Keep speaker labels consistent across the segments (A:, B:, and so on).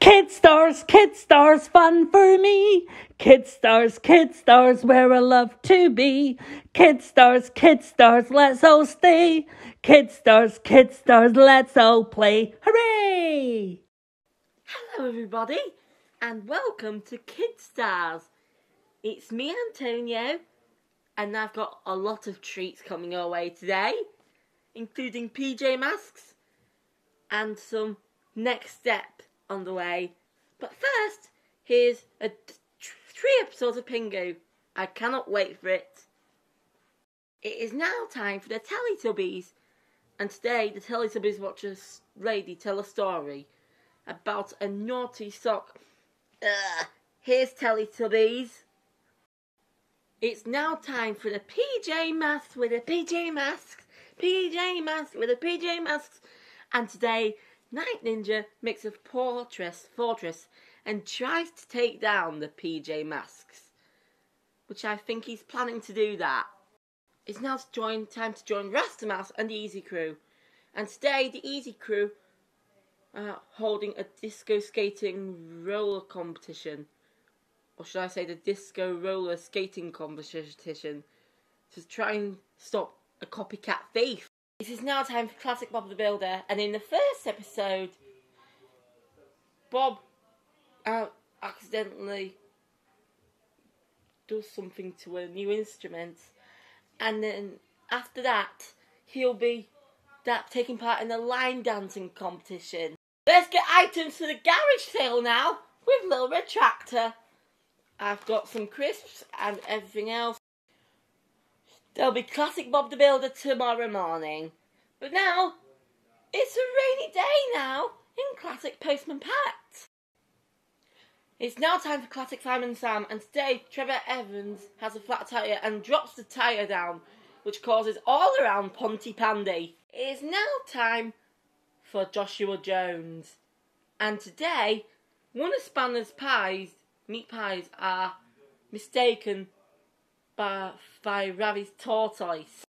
A: Kid stars, kid stars, fun for me. Kid stars, kid stars, where I love to be. Kid stars, kid stars, let's all stay. Kid stars, kid stars, let's all play. Hooray!
B: Hello, everybody, and welcome to Kid Stars. It's me, Antonio, and I've got a lot of treats coming your way today, including PJ masks and some next step on the way. But first, here's a three episodes of Pingu. I cannot wait for it. It is now time for the Teletubbies, and today the Teletubbies watch a lady tell a story about a naughty sock. Ugh, here's Teletubbies. It's now time for the PJ Masks with the PJ Masks, PJ Masks with the PJ Masks, and today Night Ninja makes a fortress, fortress and tries to take down the PJ Masks, which I think he's planning to do that. It's now to join, time to join Rastamouse and the Easy Crew, and today the Easy Crew are holding a disco skating roller competition, or should I say the disco roller skating competition, to try and stop a copycat thief. It is now time for Classic Bob the Builder, and in the first episode, Bob accidentally does something to a new instrument, and then after that, he'll be that taking part in a line dancing competition. Let's get items for the garage sale now with Little Red Tractor. I've got some crisps and everything else. There'll be Classic Bob the Builder tomorrow morning. But now, it's a rainy day now in Classic Postman Pat. It's now time for Classic Fireman Sam, and today Trevor Evans has a flat tyre and drops the tyre down, which causes all around Pontypandy. It is now time for Joshua Jones. And today, one of Spanner's pies, meat pies, are mistaken by, by Ravi's tortoise.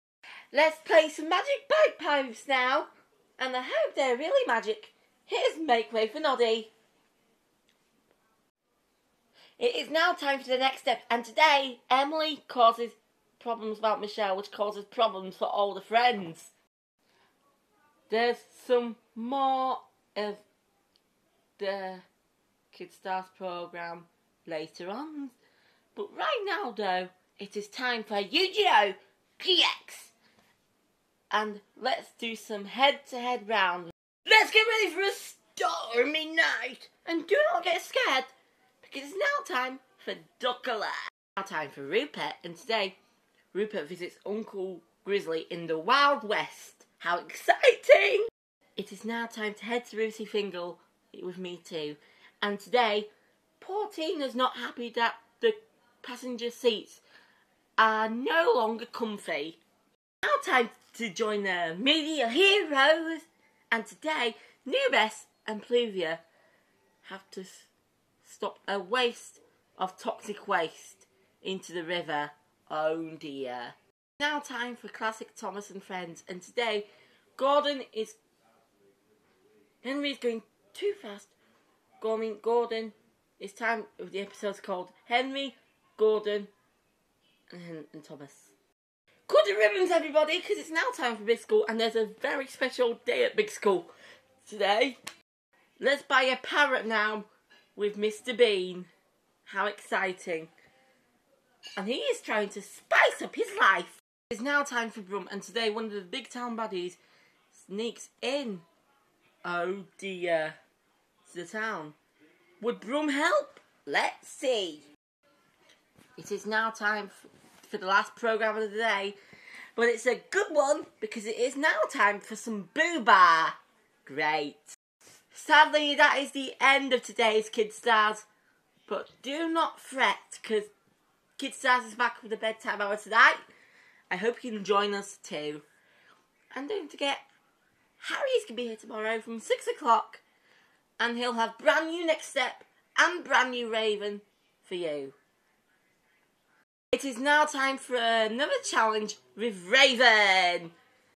B: Let's play some magic bagpipes now. And I hope they're really magic. Here's Make Way for Noddy. It is now time for the next step, and today Emily causes problems about Michelle, which causes problems for all the friends. There's some more of the Kid Stars program later on, but right now, though, it is time for Yu-Gi-Oh! GX! And let's do some head-to-head round. Let's get ready for a stormy night! And do not get scared, because it's now time for Duckula. Now time for Rupert, and today Rupert visits Uncle Grizzly in the Wild West. How exciting! It is now time to head to Lucy Fingal with me too. And today, poor Tina's not happy that the passenger seats are no longer comfy. Now time to join the Meteoheroes. And today, Nubes and Pluvia have to stop a waste of toxic waste into the river. Oh dear. Now time for classic Thomas and Friends. And today, Gordon is... Henry is going too fast. Gordon, Gordon, it's time, the episode's called Henry, Gordon, and, and Thomas. The ribbons, everybody, because it's now time for Big School, and there's a very special day at Big School today. Let's buy a parrot now with Mr. Bean. How exciting. And he is trying to spice up his life. It's now time for Brum, and today one of the big town baddies sneaks in. Oh dear. To the town. Would Brum help? Let's see. It is now time for the last programme of the day. But it's a good one because it is now time for some booba. Great. Sadly, that is the end of today's Kid Stars. But do not fret because Kid Stars is back with the bedtime hour tonight. I hope you can join us too. And don't forget, Harry's going to be here tomorrow from 6 o'clock. And he'll have brand new Next Step and brand new Raven for you. It is now time for another challenge with Raven.